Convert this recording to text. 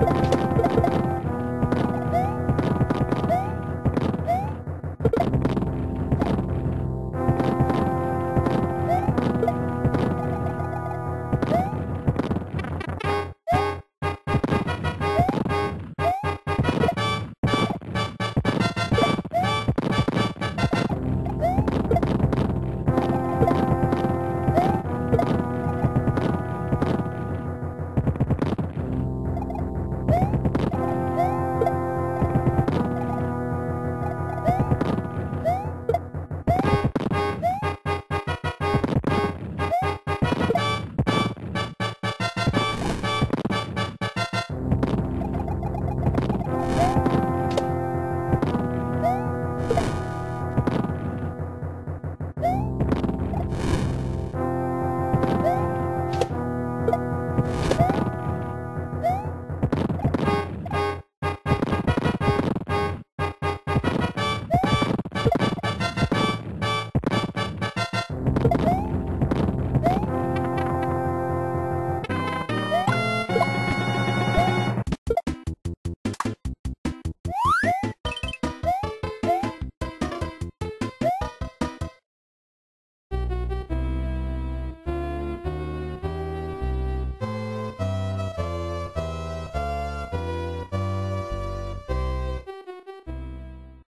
you Woo!